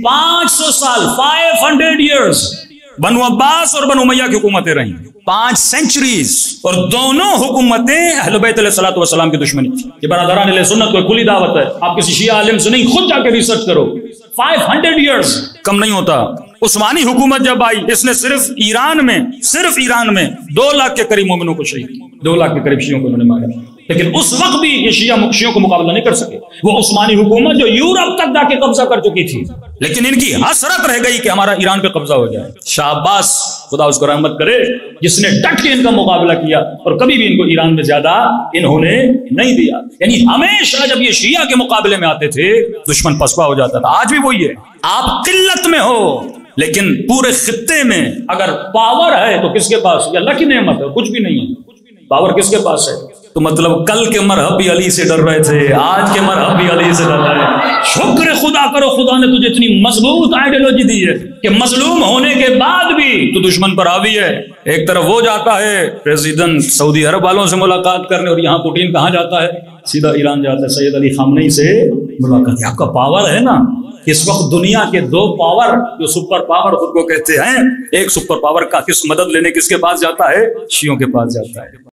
पाँच सौ साल five hundred years Banu Abbas और बनु मैया की हुकूमतें रही। पाँच सेंचुरीज और दोनों हुकूमतें अहलबैतलाम की दुश्मनी थी। कि बरदरान सुन्नत को खुली दावत है। आप किसी शिया आलिम से नहीं खुद जाके रिसर्च करो। फाइव हंड्रेड ईयर्स कम नहीं होता। उस्मानी हुकूमत जब आई इसने सिर्फ़ ईरान में सिर्फ़ ईरान में दो लाख के करीब मोमिनों को शहीद दो लाख के करीब शियों को उन्होंने मारा। लेकिन उस वक्त भी ये शिया मुखशियों को मुकाबला नहीं कर सके। वो उस्मानी हुकूमत जो यूरोप तक जाके कब्जा कर चुकी थी, लेकिन इनकी हसरत रह गई कि हमारा ईरान पे कब्जा हो जाए। शाहबास खुदा उसको रहमत करे, जिसने डट के इनका मुकाबला किया और कभी भी इनको ईरान में ज़्यादा इन्होंने नहीं दिया। यानी हमेशा जब ये शिया के मुकाबले में आते थे, दुश्मन पसपा हो जाता था। आज भी वही है। आप किल्लत में हो, लेकिन पूरे खत्ते में अगर पावर है तो किसके पास? या लकी नेमत है, कुछ भी नहीं है। पावर किसके पास है? तो मतलब कल के मरहब भी अली से डर रहे थे, आज के मरहब भी अली से डर रहे हैं। शुक्र खुदा करो, खुदा ने तुझे इतनी मज़बूत आइडियोलॉजी दी है कि मजलूम होने के बाद भी तो दुश्मन पर हावी है। एक तरफ़ वो जाता है, प्रेसिडेंट सऊदी अरब वालों से मुलाकात करने, और यहाँ पुटीन कहाँ जाता है? सीधा ईरान जाता है। सैयद अली खामनई से मुलाकात। आपका पावर है ना? इस वक्त दुनिया के दो पावर जो सुपर पावर खुद को कहते हैं, एक सुपर पावर का किस मदद लेने किसके पास जाता है? शियों के पास जाता है।